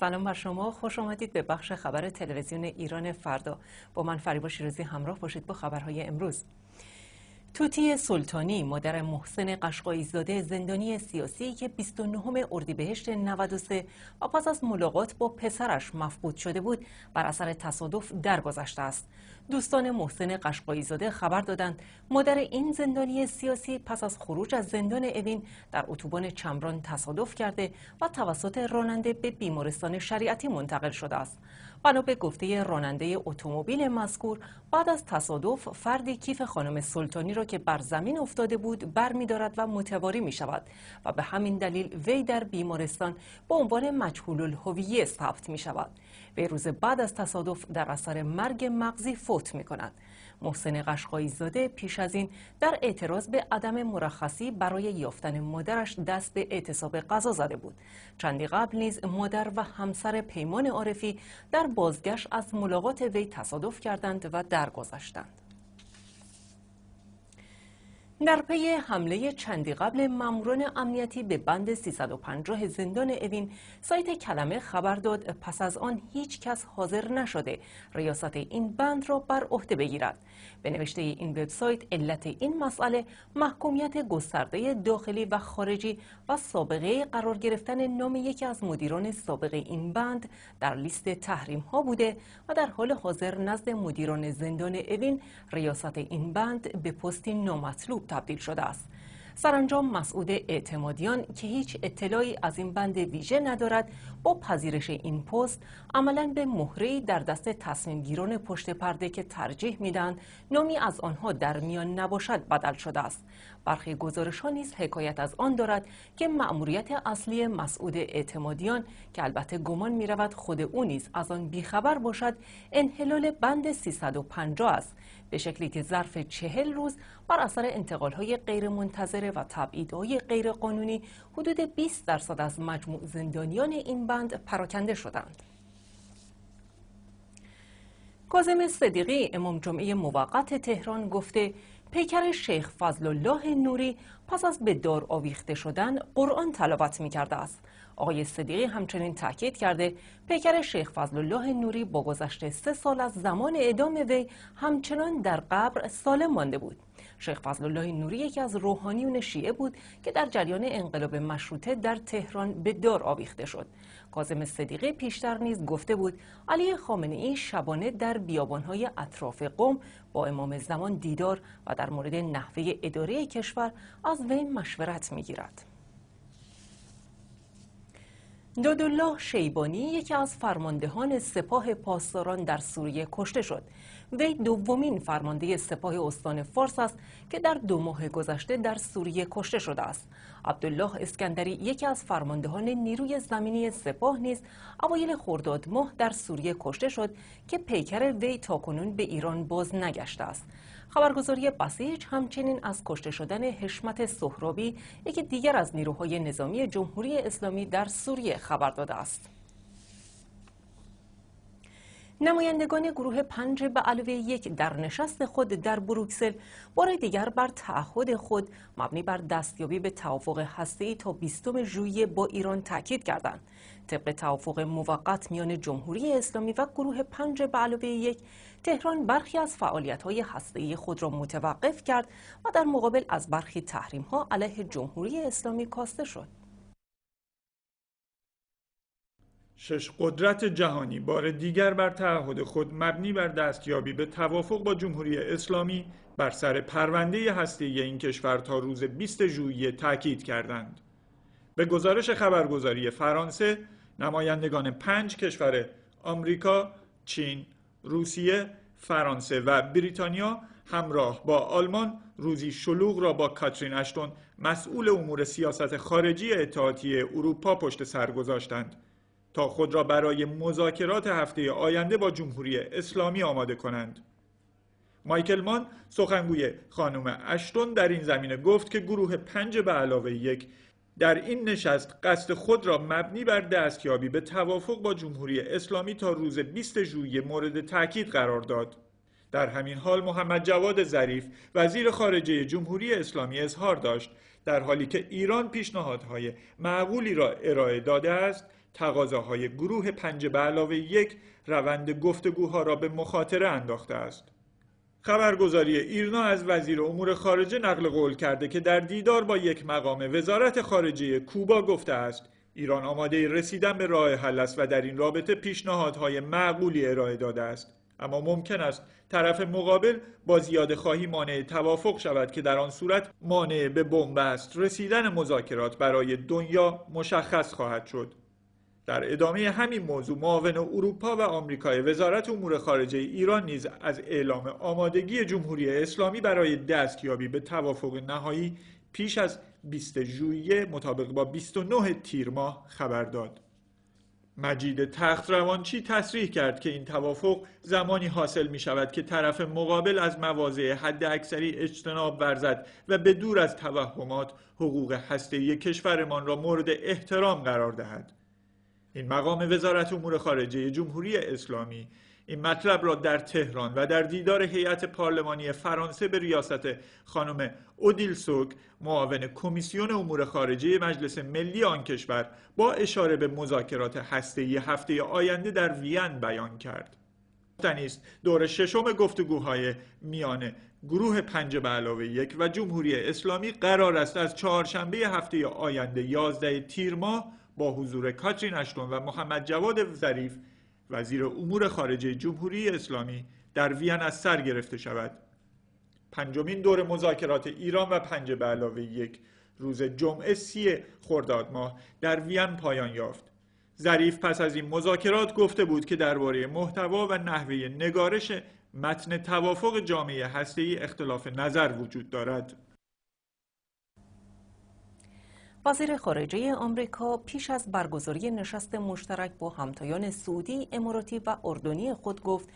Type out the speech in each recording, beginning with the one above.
سلام بر شما. خوش آمدید به بخش خبر تلویزیون ایران فردا. با من فریبا شیرازی همراه باشید با خبرهای امروز. توتی سلطانی مادر محسن قشقایی زاده زندانی سیاسی که 29 اردیبهشت 93 و پس از ملاقات با پسرش مفقود شده بود بر اثر تصادف درگذشته است. دوستان محسن قشقایی زاده خبر دادند مادر این زندانی سیاسی پس از خروج از زندان اوین در اتوبان چمران تصادف کرده و توسط راننده به بیمارستان شریعتی منتقل شده است. بنا به گفته راننده اتومبیل مذکور بعد از تصادف فردی کیف خانم سلطانی را که بر زمین افتاده بود برمیدارد و متواری می شود و به همین دلیل وی در بیمارستان به عنوان مجهول الهویه ثبت می شود به روز بعد از تصادف در اثر مرگ مغزی فوت می کند محسن قشقایی زاده پیش از این در اعتراض به عدم مرخصی برای یافتن مادرش دست به اعتصاب قضا زده بود. چندی قبل نیز مادر و همسر پیمان عارفی در بازگشت از ملاقات وی تصادف کردند و درگذشتند. در پی حمله چندی قبل ماموران امنیتی به بند 350 زندان اوین سایت کلمه خبر داد پس از آن هیچ کس حاضر نشده ریاست این بند را بر عهده بگیرد. به نوشته این وبسایت علت این مسئله محکومیت گسترده داخلی و خارجی و سابقه قرار گرفتن نام یکی از مدیران سابق این بند در لیست تحریم ها بوده و در حال حاضر نزد مدیران زندان اوین ریاست این بند به پستی نامطلوب تبدیل شده است. سرانجام مسعود اعتمادیان که هیچ اطلاعی از این بند ویژه ندارد با پذیرش این پست عملا به مهره در دست تصمیم گیران پشت پرده که ترجیح میدن نامی از آنها در میان نباشد بدل شده است. برخی گزارش ها نیز حکایت از آن دارد که مأموریت اصلی مسعود اعتمادیان که البته گمان می رود خود او نیز از آن بیخبر باشد انحلال بند 350 است. به شکلی که ظرف چهل روز بر اثر انتقال های غیر منتظره و تبعیدهای غیر قانونی حدود 20 درصد از مجموع زندانیان این بند پراکنده شدند. کاظم صدیقی امام جمعه موقت تهران گفته پیکر شیخ فضل الله نوری پس از به دار آویخته شدن قرآن تلاوت می کرده است آقای صدیقی همچنین تاکید کرده پیکر شیخ فضل الله نوری با گذشت سه سال از زمان اعدام وی همچنان در قبر سالم مانده بود شیخ فضل الله نوری یکی از روحانیون شیعه بود که در جریان انقلاب مشروطه در تهران به دار آویخته شد کاظم صدیقی پیشتر نیز گفته بود علی خامنه ای شبانه در بیابانهای اطراف قم با امام زمان دیدار و در مورد نحوه اداره کشور از وی مشورت می‌گیرد. دادالله شیبانی یکی از فرماندهان سپاه پاسداران در سوریه کشته شد. وی دومین فرمانده سپاه استان فارس است که در دو ماه گذشته در سوریه کشته شده است. عبدالله اسکندری یکی از فرماندهان نیروی زمینی سپاه نیز اوایل خرداد ماه در سوریه کشته شد که پیکر وی تاکنون به ایران باز نگشته است. خبرگزاری بسیج همچنین از کشته شدن حشمت سهرابی یکی دیگر از نیروهای نظامی جمهوری اسلامی در سوریه خبر داده است. نمایندگان گروه پنج به علاوه یک در نشست خود در بروکسل بار دیگر بر تعهد خود مبنی بر دستیابی به توافق هسته‌ای تا 20 ژوئیه با ایران تاکید کردند طبق توافق موقت میان جمهوری اسلامی و گروه پنج به علاوه یک تهران برخی از فعالیت های هسته خود را متوقف کرد و در مقابل از برخی تحریم ها علیه جمهوری اسلامی کاسته شد. شش قدرت جهانی بار دیگر بر تعهد خود مبنی بر دستیابی به توافق با جمهوری اسلامی بر سر پرونده هسته‌ای این کشور تا روز 20 ژوئیه تاکید کردند. به گزارش خبرگزاری فرانسه نمایندگان پنج کشور آمریکا، چین، روسیه، فرانسه و بریتانیا همراه با آلمان روزی شلوغ را با کاترین اشتون مسئول امور سیاست خارجی اتحادیه اروپا پشت سر گذاشتند تا خود را برای مذاکرات هفته آینده با جمهوری اسلامی آماده کنند. مایکل مان سخنگوی خانم اشتون در این زمینه گفت که گروه پنج به علاوه یک در این نشست قصد خود را مبنی بر دستیابی به توافق با جمهوری اسلامی تا روز 20 ژوئیه مورد تاکید قرار داد. در همین حال محمد جواد ظریف وزیر خارجه جمهوری اسلامی اظهار داشت در حالی که ایران پیشنهادهای معقولی را ارائه داده است تقاضاهای گروه پنج به علاوه یک روند گفتگوها را به مخاطره انداخته است. خبرگزاری ایرنا از وزیر امور خارجه نقل قول کرده که در دیدار با یک مقام وزارت خارجه کوبا گفته است ایران آماده رسیدن به راه حل است و در این رابطه پیشنهادهای معقولی ارائه داده است. اما ممکن است طرف مقابل با زیاده خواهی مانع توافق شود که در آن صورت مانع به بنبست رسیدن مذاکرات برای دنیا مشخص خواهد شد. در ادامه همین موضوع معاون اروپا و آمریکای وزارت امور خارجه ایران نیز از اعلام آمادگی جمهوری اسلامی برای دستیابی به توافق نهایی پیش از 20 ژوئیه مطابق با 29 تیر ماه خبر داد. مجید تخت روانچی تصریح کرد که این توافق زمانی حاصل می شود که طرف مقابل از مواضع حد اکثری اجتناب ورزد و به دور از توهمات حقوق هسته کشورمان را مورد احترام قرار دهد. این مقام وزارت امور خارجه جمهوری اسلامی این مطلب را در تهران و در دیدار هیئت پارلمانی فرانسه به ریاست خانم اودیل سوک معاون کمیسیون امور خارجه مجلس ملی آن کشور با اشاره به مذاکرات هسته‌ای هفته آینده در وین بیان کرد. است دور ششم گفتگوهای میان گروه پنج به علاوه یک و جمهوری اسلامی قرار است از چهارشنبه هفته آینده 11 تیر ماه با حضور کاترین اشتون و محمد جواد ظریف وزیر امور خارجه جمهوری اسلامی در وین از سر گرفته شود. پنجمین دور مذاکرات ایران و پنج به علاوه یک روز جمعه سی خرداد ماه در وین پایان یافت. ظریف پس از این مذاکرات گفته بود که درباره محتوا و نحوه نگارش متن توافق جامعه هسته‌ای اختلاف نظر وجود دارد. وزیر خارجه آمریکا پیش از برگزاری نشست مشترک با همتایان سعودی، اماراتی و اردنی خود گفت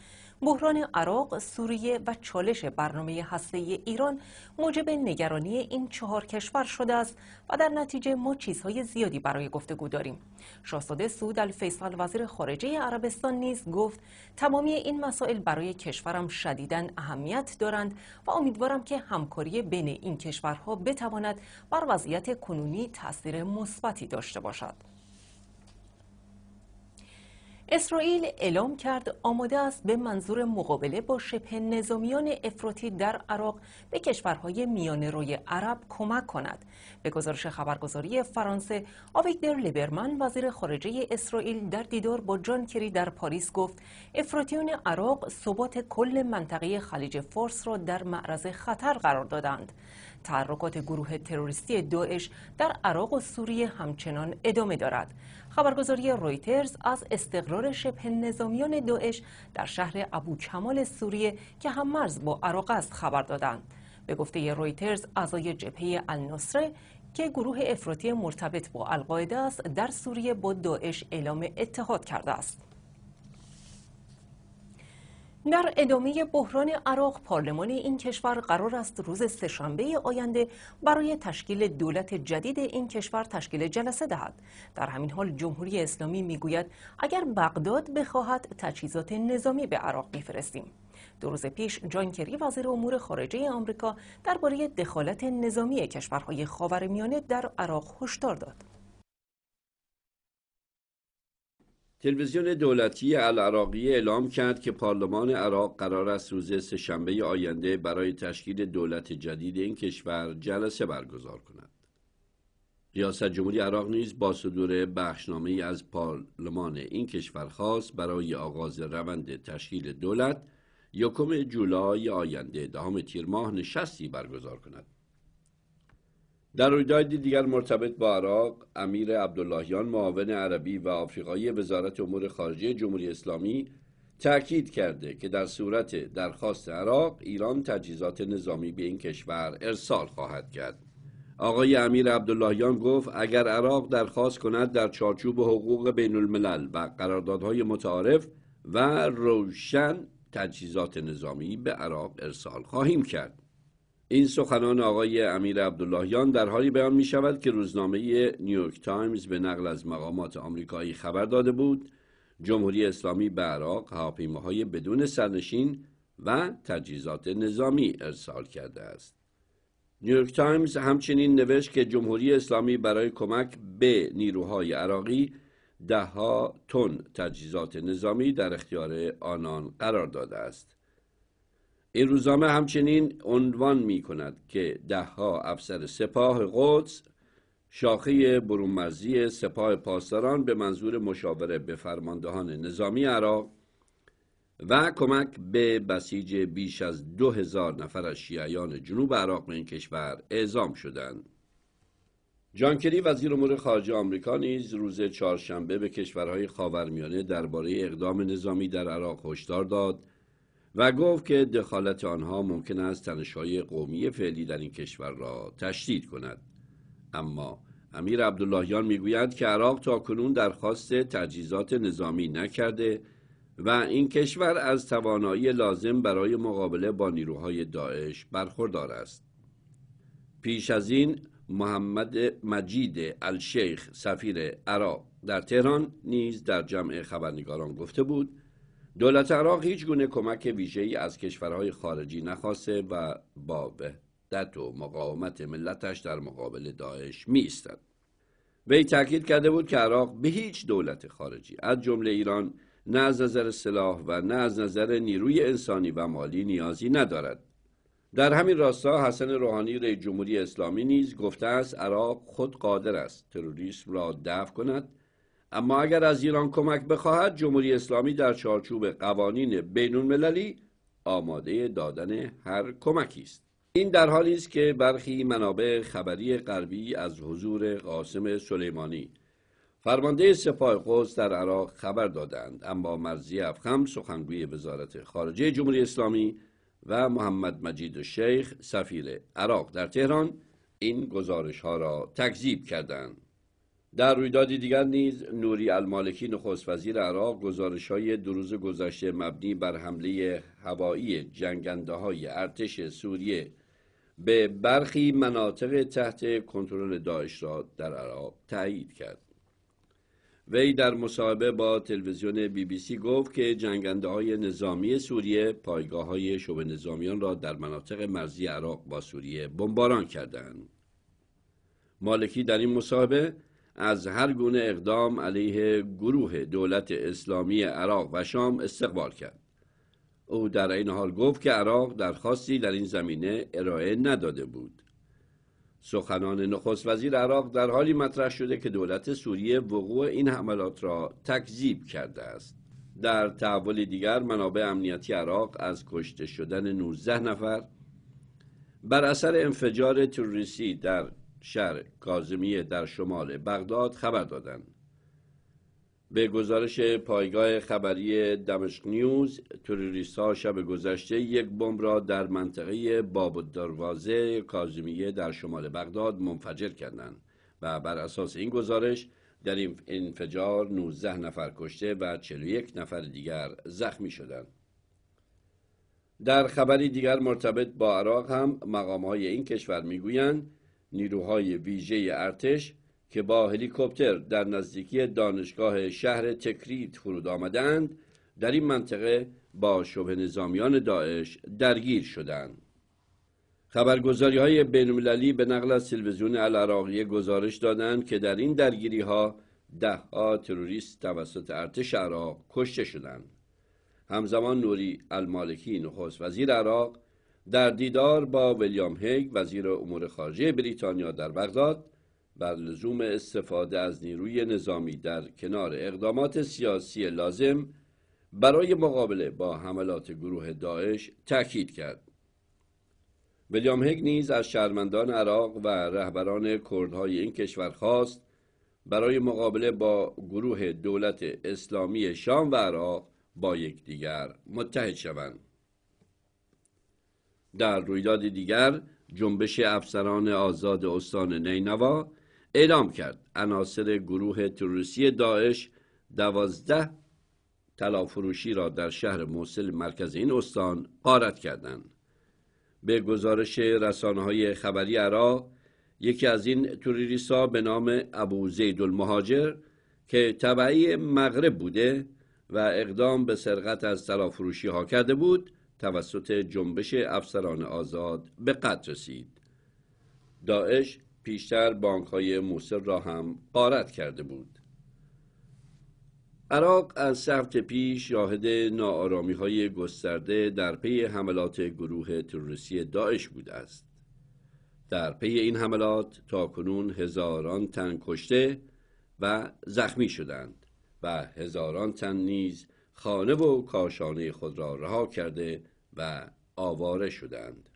بحران عراق، سوریه و چالش برنامه هسته ایران موجب نگرانی این چهار کشور شده است و در نتیجه ما چیزهای زیادی برای گفتگو داریم. شاهزاده سعود الفیصل وزیر خارجه عربستان نیز گفت تمامی این مسائل برای کشورم شدیداً اهمیت دارند و امیدوارم که همکاری بین این کشورها بتواند بر وضعیت کنونی تاثیر مثبتی داشته باشد. اسرائیل اعلام کرد آماده است به منظور مقابله با شبه نظامیان افراطی در عراق به کشورهای میان روی عرب کمک کند. به گزارش خبرگزاری فرانسه، آویگدر لیبرمن وزیر خارجه اسرائیل در دیدار با جان کری در پاریس گفت افراطیان عراق ثبات کل منطقه خلیج فارس را در معرض خطر قرار دادند. تحرکات گروه تروریستی داعش در عراق و سوریه همچنان ادامه دارد. خبرگزاری رویترز از استقرار شبه نظامیان داعش در شهر ابو کمال سوریه که هم مرز با عراق است خبر دادند. به گفته رویترز اعضای جبهه النصره که گروه افراطی مرتبط با القاعده است در سوریه با داعش اعلام اتحاد کرده است. در ادامه بحران عراق پارلمان این کشور قرار است روز سهشنبه آینده برای تشکیل دولت جدید این کشور تشکیل جلسه دهد. در همین حال جمهوری اسلامی می‌گوید اگر بغداد بخواهد تجهیزات نظامی به عراق میفرستیم. دو روز پیش جان کری وزیر امور خارجه آمریکا درباره دخالت نظامی کشورهای خاورمیانه در عراق هشدار داد. تلویزیون دولتی العراقی اعلام کرد که پارلمان عراق قرار است روز سهشنبه آینده برای تشکیل دولت جدید این کشور جلسه برگزار کند. ریاست جمهوری عراق نیز با صدور بخشنامه از پارلمان این کشور خواست برای آغاز روند تشکیل دولت یکم جولای آینده دهم تیر ماه نشستی برگزار کند. در رویدادی دیگر مرتبط با عراق امیر عبداللهیان معاون عربی و آفریقایی وزارت امور خارجه جمهوری اسلامی تاکید کرده که در صورت درخواست عراق ایران تجهیزات نظامی به این کشور ارسال خواهد کرد. آقای امیر عبداللهیان گفت اگر عراق درخواست کند در چارچوب حقوق بین الملل و قراردادهای متعارف و روشن تجهیزات نظامی به عراق ارسال خواهیم کرد. این سخنان آقای امیر عبداللهیان در حالی بیان می شود که روزنامه نیویورک تایمز به نقل از مقامات آمریکایی خبر داده بود. جمهوری اسلامی به عراق هواپیماهای بدون سرنشین و تجهیزات نظامی ارسال کرده است. نیویورک تایمز همچنین نوشت که جمهوری اسلامی برای کمک به نیروهای عراقی دهها تن تجهیزات نظامی در اختیار آنان قرار داده است. این روزنامه همچنین عنوان می کند که دهها افسر سپاه قدس شاخه برونمرزی سپاه پاسداران به منظور مشاوره به فرماندهان نظامی عراق و کمک به بسیج بیش از دو هزار نفر از شیعیان جنوب عراق به این کشور اعزام شدند. جانکری وزیر امور خارجه آمریکا نیز روز چهارشنبه به کشورهای خاورمیانه درباره اقدام نظامی در عراق هشدار داد و گفت که دخالت آنها ممکن است تنش‌های قومی فعلی در این کشور را تشدید کند. اما امیر عبداللهیان می‌گوید که عراق تا کنون درخواست تجهیزات نظامی نکرده و این کشور از توانایی لازم برای مقابله با نیروهای داعش برخوردار است. پیش از این محمد مجید الشیخ سفیر عراق در تهران نیز در جمع خبرنگاران گفته بود دولت عراق هیچ گونه کمک ویژه‌ای از کشورهای خارجی نخواسته و با وحدت و مقاومت ملتش در مقابل داعش می ایستد. وی تاکید کرده بود که عراق به هیچ دولت خارجی از جمله ایران نه از نظر سلاح و نه از نظر نیروی انسانی و مالی نیازی ندارد در همین راستا حسن روحانی رئیس جمهوری اسلامی نیز گفته است عراق خود قادر است تروریسم را دفع کند اما اگر از ایران کمک بخواهد جمهوری اسلامی در چارچوب قوانین بین المللی آماده دادن هر کمکی است. این در حالی است که برخی منابع خبری غربی از حضور قاسم سلیمانی فرمانده سپاه قدس در عراق خبر دادند. اما مرزی افخم سخنگوی وزارت خارجه جمهوری اسلامی و محمد مجید شیخ سفیر عراق در تهران این گزارش ها را تکذیب کردند. در رویدادی دیگر نیز نوری المالکی نخست وزیر عراق گزارش های دو روز گذشته مبنی بر حمله هوایی جنگنده های ارتش سوریه به برخی مناطق تحت کنترل داعش را در عراق تایید کرد وی در مصاحبه با تلویزیون بی بی سی گفت که جنگنده های نظامی سوریه پایگاه های نظامیان را در مناطق مرزی عراق با سوریه بمباران کردند. مالکی در این مصاحبه از هر گونه اقدام علیه گروه دولت اسلامی عراق و شام استقبال کرد. او در این حال گفت که عراق درخواستی در این زمینه ارائه نداده بود. سخنان نخست وزیر عراق در حالی مطرح شده که دولت سوریه وقوع این حملات را تکذیب کرده است در تحول دیگر منابع امنیتی عراق از کشته شدن 19 نفر بر اثر انفجار تروریستی در شهر کازمیه در شمال بغداد خبر دادند به گزارش پایگاه خبری دمشق نیوز توریست ها شب گذشته یک بمب را در منطقه باب دروازه کازمیه در شمال بغداد منفجر کردند و بر اساس این گزارش در این انفجار 19 نفر کشته و 41 نفر دیگر زخمی شدند. در خبری دیگر مرتبط با عراق هم مقام های این کشور می‌گویند نیروهای ویژه ارتش که با هلیکوپتر در نزدیکی دانشگاه شهر تکریت فرود آمدند در این منطقه با شبه نظامیان داعش درگیر شدند. خبرگزاری های بینالمللی به نقل از تلویزیون العراقی گزارش دادند که در این درگیری ها ده ها تروریست توسط ارتش عراق کشته شدند. همزمان نوری المالکی نخست وزیر عراق در دیدار با ویلیام هیگ وزیر امور خارجه بریتانیا در بغداد بر لزوم استفاده از نیروی نظامی در کنار اقدامات سیاسی لازم برای مقابله با حملات گروه داعش تاکید کرد. ویلیام هگ نیز از شهروندان عراق و رهبران کردهای این کشور خواست برای مقابله با گروه دولت اسلامی شام و عراق با یکدیگر متحد شوند. در رویداد دیگر جنبش افسران آزاد استان نینوا اعلام کرد. عناصر گروه تروریستی داعش دوازده تلافروشی را در شهر موسل مرکز این استان قارت کردند. به گزارش رسانه های خبری عراق یکی از این توریریسا به نام ابو زید المهاجر که طبعی مغرب بوده و اقدام به سرقت از تلافروشی ها کرده بود توسط جنبش افسران آزاد به قتل رسید داعش پیشتر بانک های موسر را هم قارت کرده بود عراق از سخت پیش شاهد ناآرامی های گسترده در پی حملات گروه تروریستی داعش بوده است. در پی این حملات تا کنون هزاران تن کشته و زخمی شدند و هزاران تن نیز خانه و کاشانه خود را رها کرده و آواره شدند.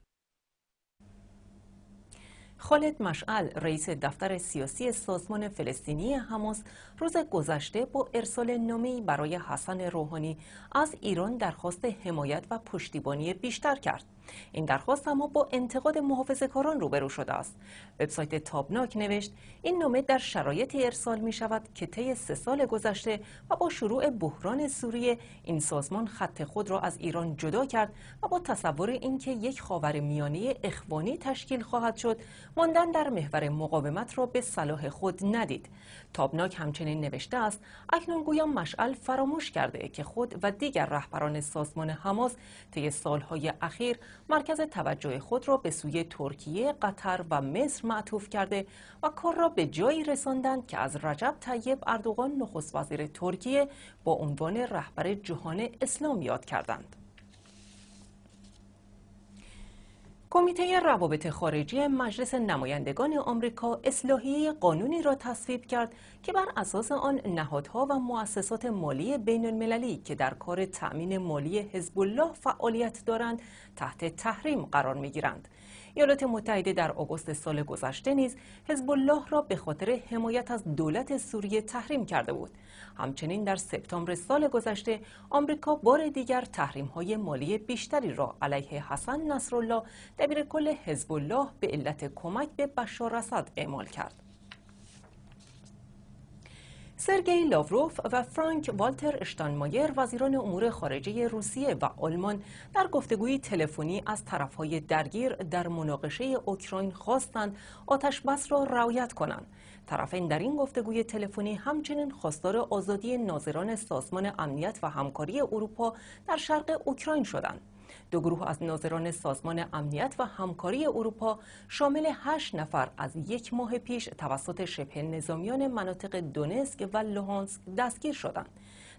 خالد مشعل رئیس دفتر سیاسی سازمان فلسطینی حماس روز گذشته با ارسال نامه‌ای برای حسن روحانی از ایران درخواست حمایت و پشتیبانی بیشتر کرد. این درخواست اما با انتقاد محافظه کاران روبرو شده است. وبسایت تابناک نوشت این نامه در شرایطی ارسال می شود که طی سه سال گذشته و با شروع بحران سوریه این سازمان خط خود را از ایران جدا کرد و با تصور اینکه یک خاور میانه اخوانی تشکیل خواهد شد ماندن در محور مقاومت را به صلاح خود ندید. تابناک همچنین نوشته است اکنون گویا مشعل فراموش کرده که خود و دیگر رهبران سازمان حماس طی سالهای اخیر مرکز توجه خود را به سوی ترکیه، قطر و مصر معطوف کرده و کار را به جایی رساندند که از رجب طیب اردوغان نخست وزیر ترکیه با عنوان رهبر جهان اسلام یاد کردند. کمیته روابط خارجی مجلس نمایندگان آمریکا اصلاحیه قانونی را تصویب کرد که بر اساس آن نهادها و مؤسسات مالی بین المللی که در کار تأمین مالی حزب الله فعالیت دارند تحت تحریم قرار می گیرند. ایالات متحده در آگوست سال گذشته نیز حزب الله را به خاطر حمایت از دولت سوریه تحریم کرده بود. همچنین در سپتامبر سال گذشته آمریکا بار دیگر تحریم های مالی بیشتری را علیه حسن نصرالله دبیر کل حزب الله به علت کمک به بشار اسد اعمال کرد. سرگئی لاوروف و فرانک والتر اشتانمایر وزیران امور خارجه روسیه و آلمان در گفتگوی تلفنی از طرفهای درگیر در مناقشه اوکراین خواستند آتش بس را رعایت کنند. طرفین در این گفتگوی تلفنی همچنین خواستار آزادی ناظران سازمان امنیت و همکاری اروپا در شرق اوکراین شدند. دو گروه از ناظران سازمان امنیت و همکاری اروپا شامل هشت نفر از یک ماه پیش توسط شبه نظامیان مناطق دونسک و لوهانسک دستگیر شدند.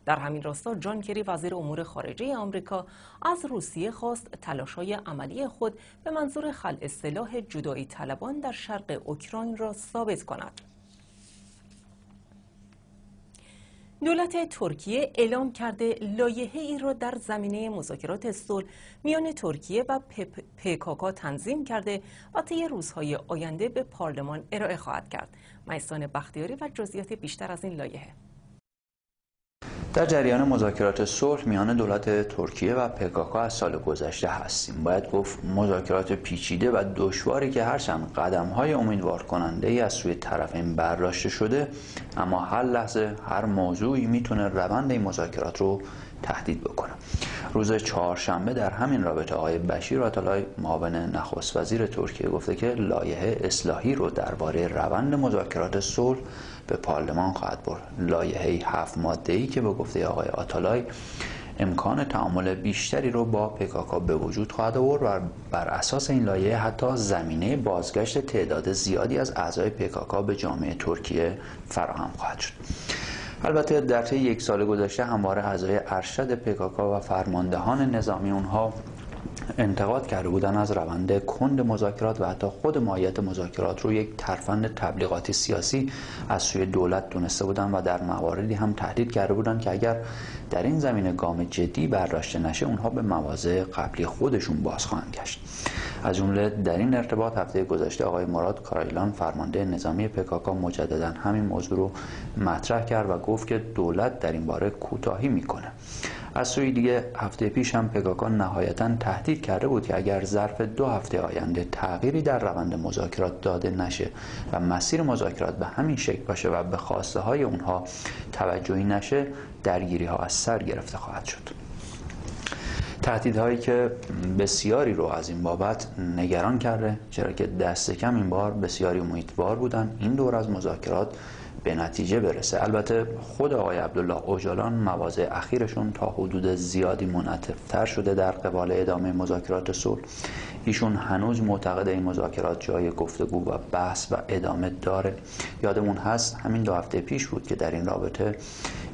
در همین راستا جان کری وزیر امور خارجه آمریکا از روسیه خواست تلاش‌های عملی خود به منظور خلع سلاح جدایی طلبان در شرق اوکراین را ثابت کند. دولت ترکیه اعلام کرده لایحه ای را در زمینه مذاکرات صلح میان ترکیه و پکاکا تنظیم کرده و طی روزهای آینده به پارلمان ارائه خواهد کرد. مهستان بختیاری و جزئیات بیشتر از این لایحه در جریان مذاکرات صلح میان دولت ترکیه و پکاکا از سال گذشته هستیم. باید گفت مذاکرات پیچیده و دشواری که هرچند قدم های امیدوار کننده ای از سوی طرفین برداشته شده اما هر لحظه هر موضوعی می‌تونه روند این مذاکرات رو تهدید بکنه. روز چهارشنبه در همین رابطه آقای بشیر آتالای معاون نخست وزیر ترکیه گفته که لایحه اصلاحی رو درباره روند مذاکرات صلح به پارلمان خواهد برد. لایحه هفت ماده ای که به گفته آقای آتالای امکان تعامل بیشتری رو با پکاکا به وجود خواهد آورد و بر اساس این لایحه حتی زمینه بازگشت تعداد زیادی از اعضای پکاکا به جامعه ترکیه فراهم خواهد شد. البته در طی یک سال گذشته همواره اعضای ارشد پکاکا و فرماندهان نظامی اونها انتقاد کرده بودن از روند کند مذاکرات و حتی خود ماهیت مذاکرات رو یک ترفند تبلیغاتی سیاسی از سوی دولت دونسته بودن و در مواردی هم تهدید کرده بودن که اگر در این زمینه گام جدی برداشته نشه اونها به مواضع قبلی خودشون باز خواهند گشت. از جمله در این ارتباط هفته گذشته آقای مراد کارایلان فرمانده نظامی پکاکا مجددا همین موضوع رو مطرح کرد و گفت که دولت در این باره کوتاهی می‌کنه. از سوی دیگه هفته پیش هم پگاکا نهایتا تهدید کرده بود که اگر ظرف دو هفته آینده تغییری در روند مذاکرات داده نشه و مسیر مذاکرات به همین شکل باشه و به خواسته های اونها توجهی نشه درگیری ها از سر گرفته خواهد شد. تهدیدهایی که بسیاری رو از این بابت نگران کرده چرا که دست کم این بار بسیاری امیدوار بودن این دور از مذاکرات به نتیجه برسه. البته خود آقای عبدالله اوجالان مواضع اخیرشون تا حدود زیادی منعطفتر شده در قبال ادامه مذاکرات صلح. ایشون هنوز معتقد این مذاکرات جای گفتگو و بحث و ادامه داره. یادمون هست همین دو هفته پیش بود که در این رابطه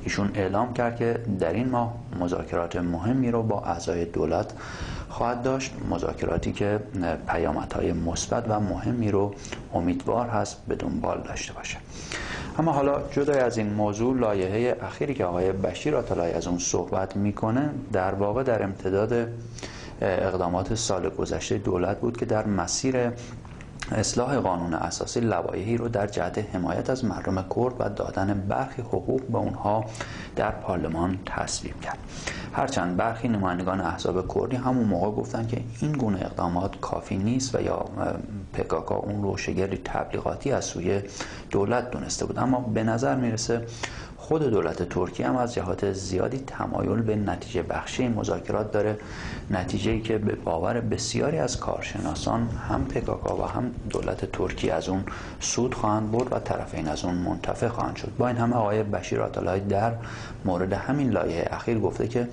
ایشون اعلام کرد که در این ماه مذاکرات مهمی رو با اعضای دولت خواهد داشت. مذاکراتی که پیامدهای مثبت و مهمی رو امیدوار هست به دنبال داشته باشه. اما حالا جدای از این موضوع لایحه اخیری که آقای بشیر آتلای از اون صحبت می‌کنه در واقع در امتداد اقدامات سال گذشته دولت بود که در مسیر اصلاح قانون اساسی لوایحی رو در جهت حمایت از مردم کرد و دادن برخی حقوق به اونها در پارلمان تصویب کرد. هرچند برخی نمایندگان احزاب کردی همون موقع گفتن که این گونه اقدامات کافی نیست و یا پکاکا اون رو شگری تبلیغاتی از سوی دولت دونسته بود. اما به نظر می‌رسه خود دولت ترکیه هم از جهات زیادی تمایل به نتیجه بخشی مذاکرات داره. نتیجه ای که به باور بسیاری از کارشناسان هم پکاکا و هم دولت ترکیه از اون سود خواهند برد و طرفین از اون منتفع خواهند شد. با این همه آقای بشیر آتالای در مورد همین لایه اخیر گفته که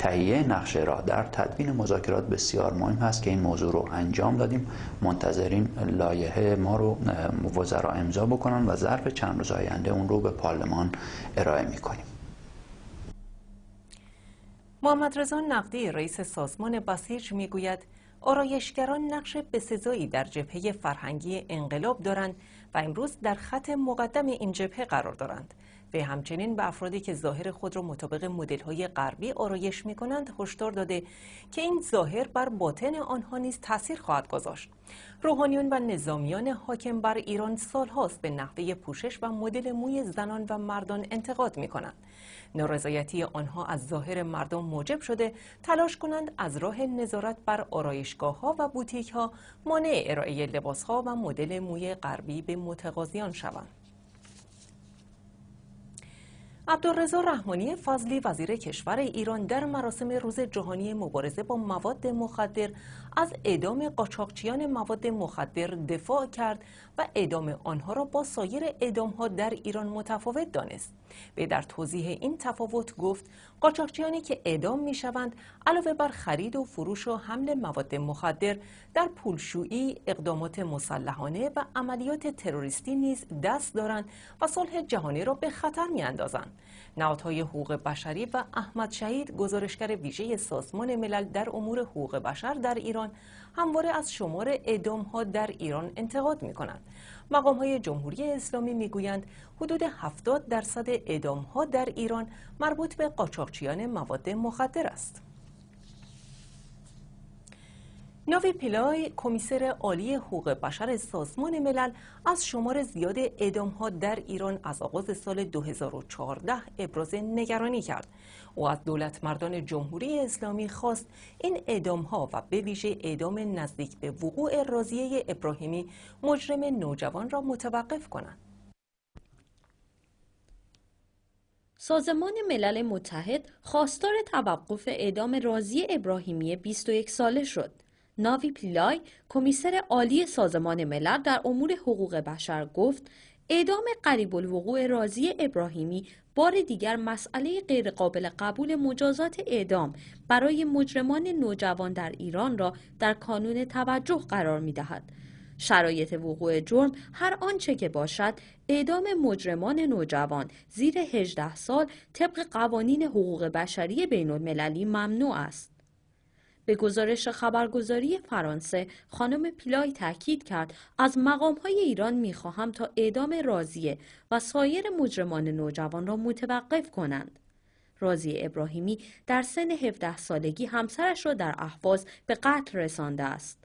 تهیه نقشه را در تدوین مذاکرات بسیار مهم هست که این موضوع رو انجام دادیم. منتظریم لایحه ما رو وزرا امضا بکنن و ظرف چند روز آینده اون رو به پارلمان ارائه می‌کنیم. محمد رضا نقدی رئیس سازمان بسیج می‌گوید آرایشگران نقش بسزایی در جبهه فرهنگی انقلاب دارند و امروز در خط مقدم این جبهه قرار دارند. و همچنین به افرادی که ظاهر خود را مطابق مدل های غربی آرایش می کنند هشدار داده که این ظاهر بر باطن آنها نیز تاثیر خواهد گذاشت. روحانیون و نظامیان حاکم بر ایران سالهاست به نحوه پوشش و مدل موی زنان و مردان انتقاد می کنند نارضایتی آنها از ظاهر مردم موجب شده تلاش کنند از راه نظارت بر آرایشگاه ها و بوتیک ها مانع ارائه لباس ها و مدل موی غربی به متقاضیان شوند. عبدالرضا رحمانی فضلی وزیر کشور ایران در مراسم روز جهانی مبارزه با مواد مخدر از اعدام قاچاقچیان مواد مخدر دفاع کرد و اعدام آنها را با سایر اعدام ها در ایران متفاوت دانست. به در توضیح این تفاوت گفت قاچاقچیانی که اعدام می شوند علاوه بر خرید و فروش و حمل مواد مخدر در پولشویی اقدامات مسلحانه و عملیات تروریستی نیز دست دارند و صلح جهانی را به خطر می اندازند. نهادهای حقوق بشری و احمد شهید گزارشگر ویژه سازمان ملل در امور حقوق بشر در ایران همواره از شمار اعدام ها در ایران انتقاد می کنند. مقام های جمهوری اسلامی می گویند حدود 70 درصد اعدام ها در ایران مربوط به قاچاقچیان مواد مخدر است. ناوی پیلای کمیسر عالی حقوق بشر سازمان ملل از شمار زیاد اعدام ها در ایران از آغاز سال 2014 ابراز نگرانی کرد او از دولت مردان جمهوری اسلامی خواست این اعدام ها و به ویژه اعدام نزدیک به وقوع رازیه ابراهیمی مجرم نوجوان را متوقف کنند سازمان ملل متحد خواستار توقف اعدام رازی ابراهیمی 21 ساله شد. ناوی پیلای کمیسر عالی سازمان ملل در امور حقوق بشر گفت اعدام قریب الوقوع رازی ابراهیمی بار دیگر مسئله غیرقابل قبول مجازات اعدام برای مجرمان نوجوان در ایران را در کانون توجه قرار می دهد. شرایط وقوع جرم هر آنچه که باشد اعدام مجرمان نوجوان زیر 18 سال طبق قوانین حقوق بشری بین المللی ممنوع است. به گزارش خبرگزاری فرانسه خانم پیلای تاکید کرد از مقام های ایران می‌خواهم تا اعدام رازیه و سایر مجرمان نوجوان را متوقف کنند. رازی ابراهیمی در سن 17 سالگی همسرش را در احواز به قتل رسانده است.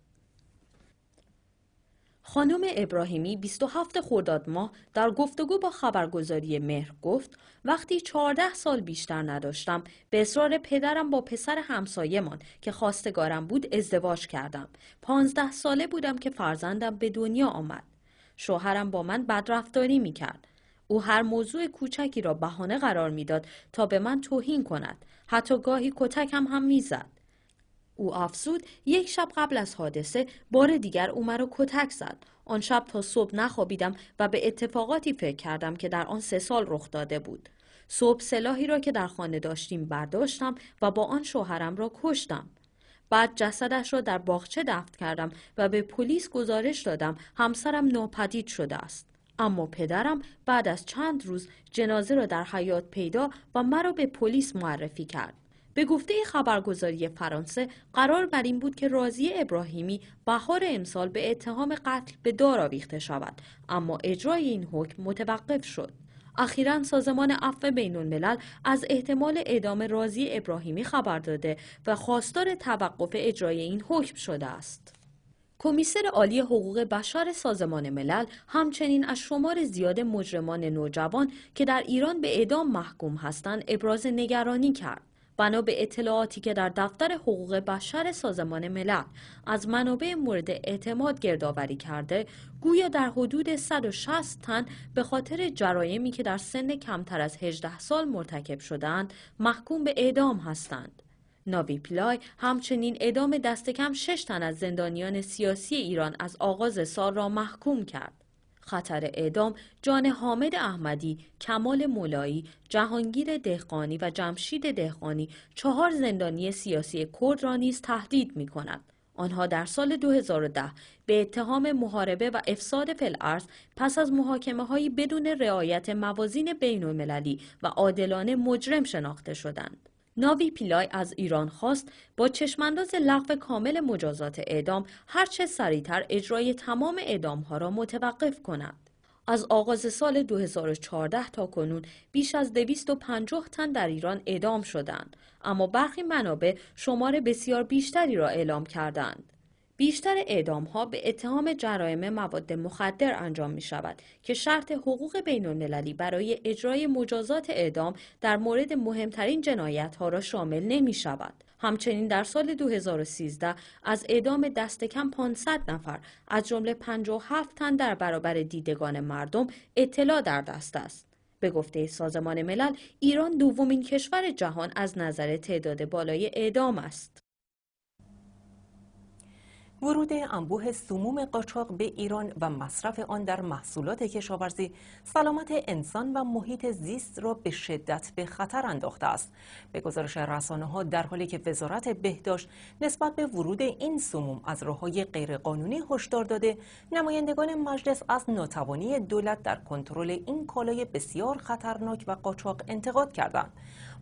خانم ابراهیمی 27 خرداد ماه در گفتگو با خبرگزاری مهر گفت وقتی 14 سال بیشتر نداشتم به اصرار پدرم با پسر همسایمان که خواستگارم بود ازدواج کردم. 15 ساله بودم که فرزندم به دنیا آمد. شوهرم با من بدرفتاری می کرد. او هر موضوع کوچکی را بهانه قرار می‌داد تا به من توهین کند. حتی گاهی کتکم هم می‌زد. او افزود یک شب قبل از حادثه بار دیگر او مرا کتک زد. آن شب تا صبح نخوابیدم و به اتفاقاتی فکر کردم که در آن سه سال رخ داده بود. صبح سلاحی را که در خانه داشتیم برداشتم و با آن شوهرم را کشتم. بعد جسدش را در باغچه دفن کردم و به پلیس گزارش دادم همسرم ناپدید شده است. اما پدرم بعد از چند روز جنازه را در حیات پیدا و مرا به پلیس معرفی کرد. به گفته خبرگزاری فرانسه قرار بر این بود که راضی ابراهیمی بهار امسال به اتهام قتل به دار آویخته شود اما اجرای این حکم متوقف شد اخیرا سازمان عفو بین الملل از احتمال اعدام راضی ابراهیمی خبر داده و خواستار توقف اجرای این حکم شده است. کمیسر عالی حقوق بشر سازمان ملل همچنین از شمار زیاد مجرمان نوجوان که در ایران به اعدام محکوم هستند ابراز نگرانی کرد. بنا به اطلاعاتی که در دفتر حقوق بشر سازمان ملل از منابع مورد اعتماد گردآوری کرده گویا در حدود 160 تن به خاطر جرایمی که در سن کمتر از 18 سال مرتکب شدند محکوم به اعدام هستند. ناوی پلای همچنین اعدام دست کم 6 تن از زندانیان سیاسی ایران از آغاز سال را محکوم کرد. خطر اعدام جان حامد احمدی، کمال مولایی، جهانگیر دهقانی و جمشید دهقانی چهار زندانی سیاسی کرد را نیز تهدید می کند. آنها در سال 2010 به اتهام محاربه و افساد فلعرز پس از محاکمه هایی بدون رعایت موازین بین المللی و عادلانه مجرم شناخته شدند. ناوی پیلای از ایران خواست با چشمانداز لغو کامل مجازات اعدام هرچه سریعتر اجرای تمام اعدام ها را متوقف کند. از آغاز سال 2014 تا کنون بیش از 250 تن در ایران اعدام شدند اما برخی منابع شمار بسیار بیشتری را اعلام کردند. بیشتر اعدام ها به اتهام جرایم مواد مخدر انجام می شود که شرط حقوق بین المللی برای اجرای مجازات اعدام در مورد مهمترین جنایت ها را شامل نمی شود. همچنین در سال 2013 از اعدام دست کم 500 نفر از جمله 57 تن در برابر دیدگان مردم اطلاع در دست است. به گفته سازمان ملل ایران دومین کشور جهان از نظر تعداد بالای اعدام است. ورود انبوه سموم قاچاق به ایران و مصرف آن در محصولات کشاورزی سلامت انسان و محیط زیست را به شدت به خطر انداخته است. به گزارش رسانه ها در حالی که وزارت بهداشت نسبت به ورود این سموم از راههای غیرقانونی هشدار داده نمایندگان مجلس از ناتوانی دولت در کنترل این کالای بسیار خطرناک و قاچاق انتقاد کردند.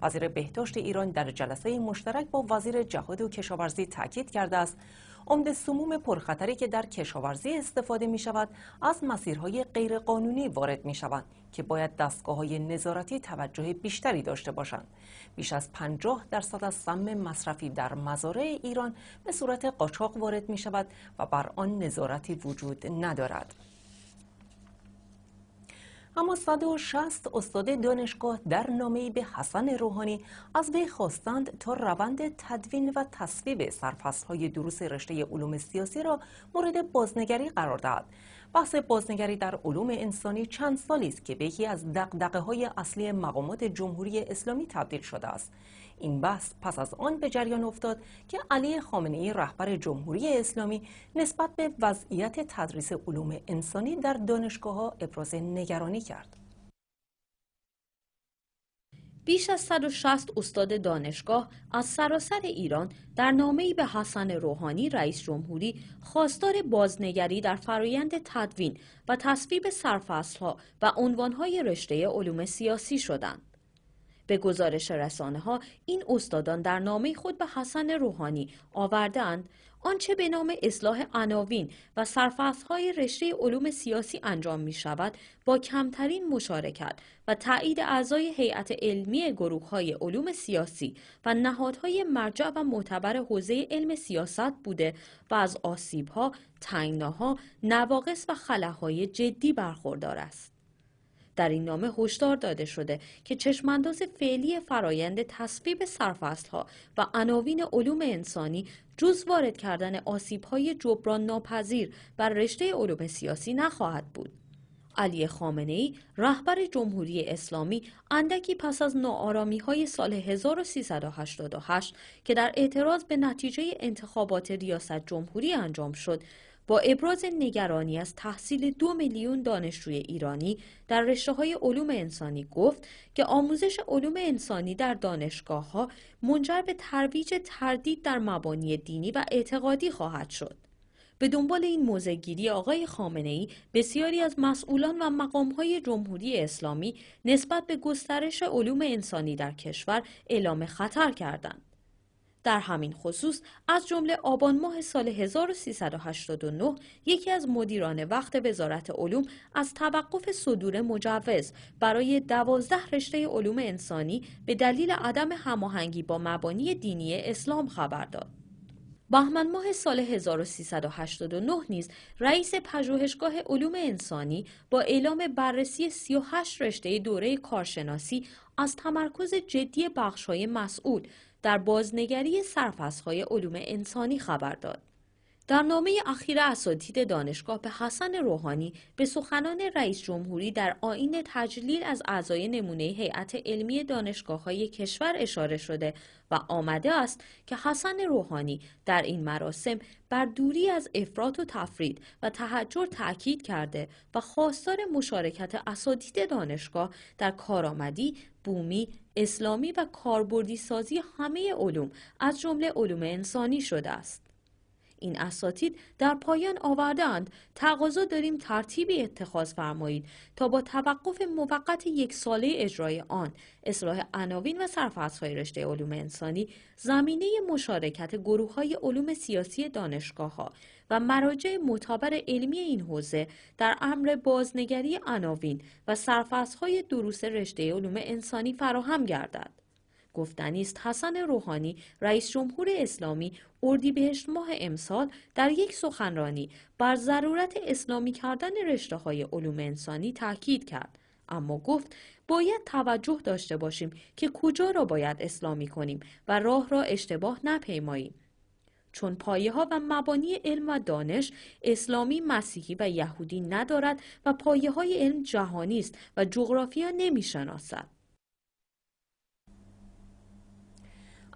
وزیر بهداشت ایران در جلسه مشترک با وزیر جهاد و کشاورزی تاکید کرده است عمد سموم پرخطری که در کشاورزی استفاده می شود از مسیرهای غیرقانونی وارد می شوند که باید دستگاه های نظارتی توجه بیشتری داشته باشند. بیش از 50 درصد از سم مصرفی در مزارع ایران به صورت قاچاق وارد می شود و بر آن نظارتی وجود ندارد. اما 160 استاد دانشگاه در نامه‌ای به حسن روحانی از وی خواستند تا روند تدوین و تصویب سرفصل‌های دروس رشته علوم سیاسی را مورد بازنگری قرار دهد. بحث بازنگری در علوم انسانی چند سالی است که به یکی از دقدقه اصلی مقامات جمهوری اسلامی تبدیل شده است. این بحث پس از آن به جریان افتاد که علی خامنه ای رهبر جمهوری اسلامی نسبت به وضعیت تدریس علوم انسانی در دانشگاه ها ابراز نگرانی کرد. بیش از 160 استاد دانشگاه از سراسر ایران در نامه‌ای به حسن روحانی رئیس جمهوری خواستار بازنگری در فرایند تدوین و تصویب سرفصلها و عنوانهای رشته علوم سیاسی شدند. به گزارش رسانه ها این استادان در نامه خود به حسن روحانی آوردند آنچه به نام اصلاح عناوین و های رشته علوم سیاسی انجام می شود با کمترین مشارکت و تایید اعضای هیئت علمی گروه های علوم سیاسی و نهادهای مرجع و معتبر حوزه علم سیاست بوده و از آسیبها، تنگناها، نواقص و خلاهای جدی برخوردار است. در این نامه هشدار داده شده که چشمانداز فعلی فرایند تصویب سرفصلها و عناوین علوم انسانی جز وارد کردن آسیبهای جبران ناپذیر بر رشته علوم سیاسی نخواهد بود. علی خامنه ای رهبر جمهوری اسلامی اندکی پس از ناآرامی های سال 1388 که در اعتراض به نتیجه انتخابات ریاست جمهوری انجام شد با ابراز نگرانی از تحصیل دو میلیون دانشجوی ایرانی در رشته های علوم انسانی گفت که آموزش علوم انسانی در دانشگاه ها منجر به ترویج تردید در مبانی دینی و اعتقادی خواهد شد. به دنبال این موزگیری آقای خامنه ای بسیاری از مسئولان و مقامهای جمهوری اسلامی نسبت به گسترش علوم انسانی در کشور اعلام خطر کردند. در همین خصوص از جمله آبان ماه سال 1389 یکی از مدیران وقت وزارت علوم از توقف صدور مجوز برای دوازده رشته علوم انسانی به دلیل عدم هماهنگی با مبانی دینی اسلام خبر داد. بهمن ماه سال 1389 نیز رئیس پژوهشگاه علوم انسانی با اعلام بررسی 38 رشته دوره کارشناسی از تمرکز جدی بخش‌های مسئول در بازنگری سرفصل‌های علوم انسانی خبر داد. در نامه اخیر اساتید دانشگاه به حسن روحانی به سخنان رئیس جمهوری در آین تجلیل از اعضای نمونه هیئت علمی دانشگاه های کشور اشاره شده و آمده است که حسن روحانی در این مراسم بر دوری از افراط و تفرید و تحجر تأکید کرده و خواستار مشارکت اساتید دانشگاه در کارآمدی، بومی، اسلامی و کاربردی سازی همه علوم از جمله علوم انسانی شده است. این اساتید در پایان آوردند تقاضا داریم ترتیبی اتخاذ فرمایید تا با توقف موقت یک ساله اجرای آن. اصلاح عناوین و سرفصل‌های رشته علوم انسانی زمینه مشارکت گروه های علوم سیاسی دانشگاه ها و مراجع معتبر علمی این حوزه در امر بازنگری عناوین و سرفصل‌های دروس رشته علوم انسانی فراهم گردد. گفتنی است. حسن روحانی رئیس جمهور اسلامی اردیبهشت ماه امسال در یک سخنرانی بر ضرورت اسلامی کردن رشته های علوم انسانی تاکید کرد. اما گفت باید توجه داشته باشیم که کجا را باید اسلامی کنیم و راه را اشتباه نپیماییم. چون پایه ها و مبانی علم و دانش اسلامی مسیحی و یهودی ندارد و پایه های علم جهانی است و جغرافیا نمی شناسد.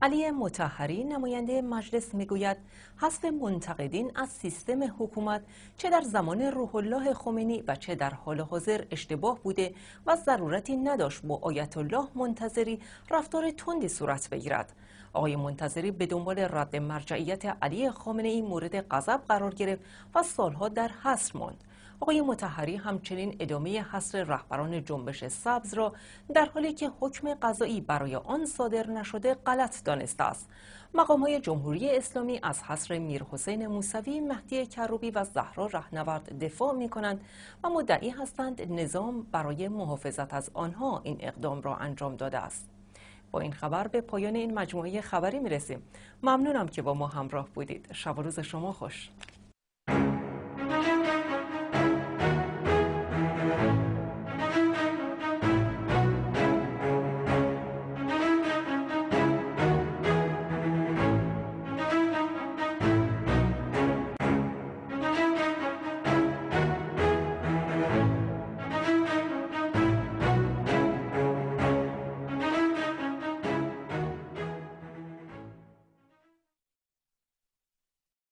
علی متحری نماینده مجلس می‌گوید حذف منتقدین از سیستم حکومت چه در زمان روح الله خمینی و چه در حال حاضر اشتباه بوده و ضرورتی نداشت با آیت الله منتظری رفتار تندی صورت بگیرد. آقای منتظری به دنبال رد مرجعیت علی خامنه ای مورد غضب قرار گرفت و سالها در حصر ماند. آقای متحری همچنین ادامه حصر رهبران جنبش سبز را در حالی که حکم قضایی برای آن صادر نشده غلط دانسته است. مقام های جمهوری اسلامی از حصر میر حسین موسوی مهدی کروبی و زهرا رهنورد دفاع می کنند و مدعی هستند نظام برای محافظت از آنها این اقدام را انجام داده است. با این خبر به پایان این مجموعه خبری می رسیم ممنونم که با ما همراه بودید. شب روز شما خوش.